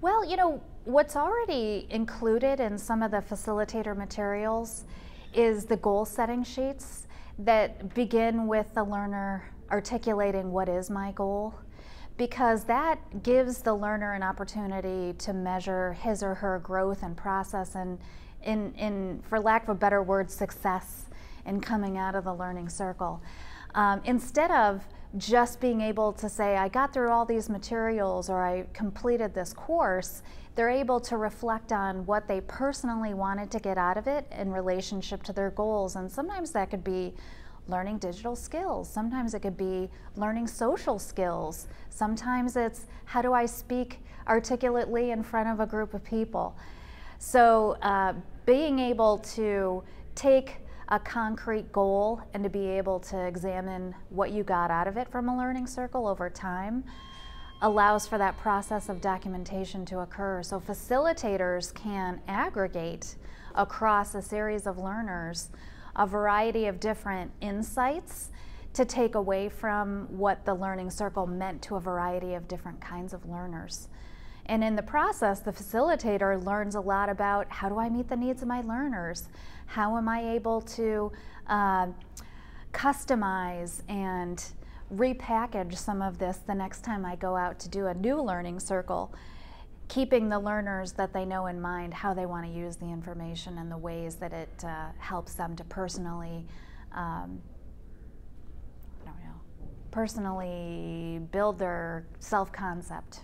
Well, you know, what's already included in some of the facilitator materials is the goal setting sheets that begin with the learner articulating what is my goal because that gives the learner an opportunity to measure his or her growth and process and in, in for lack of a better word success in coming out of the learning circle um, instead of just being able to say, I got through all these materials or I completed this course, they're able to reflect on what they personally wanted to get out of it in relationship to their goals. And sometimes that could be learning digital skills. Sometimes it could be learning social skills. Sometimes it's how do I speak articulately in front of a group of people. So uh, being able to take a concrete goal and to be able to examine what you got out of it from a learning circle over time allows for that process of documentation to occur. So facilitators can aggregate across a series of learners a variety of different insights to take away from what the learning circle meant to a variety of different kinds of learners. And in the process, the facilitator learns a lot about how do I meet the needs of my learners? How am I able to uh, customize and repackage some of this the next time I go out to do a new learning circle? keeping the learners that they know in mind how they want to use the information and the ways that it uh, helps them to personally um, I don't know, personally build their self-concept